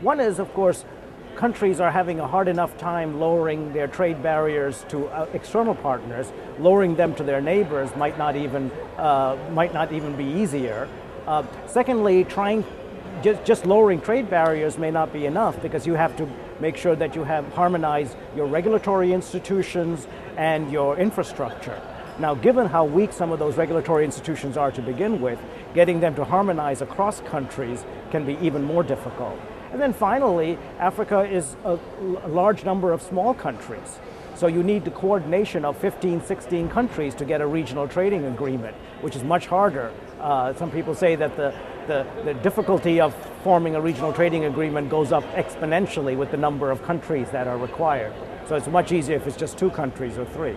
One is, of course, countries are having a hard enough time lowering their trade barriers to uh, external partners. Lowering them to their neighbors might not even uh, might not even be easier. Uh, secondly, trying just, just lowering trade barriers may not be enough because you have to make sure that you have harmonized your regulatory institutions and your infrastructure. Now, given how weak some of those regulatory institutions are to begin with, getting them to harmonize across countries can be even more difficult. And then finally, Africa is a, large number of small countries. So you need the coordination of 15, 16 countries to get a regional trading agreement, which is much harder. Uh, some people say that the, the, the, difficulty of forming a regional trading agreement goes up exponentially with the number of countries that are required. So it's much easier if it's just two countries or three.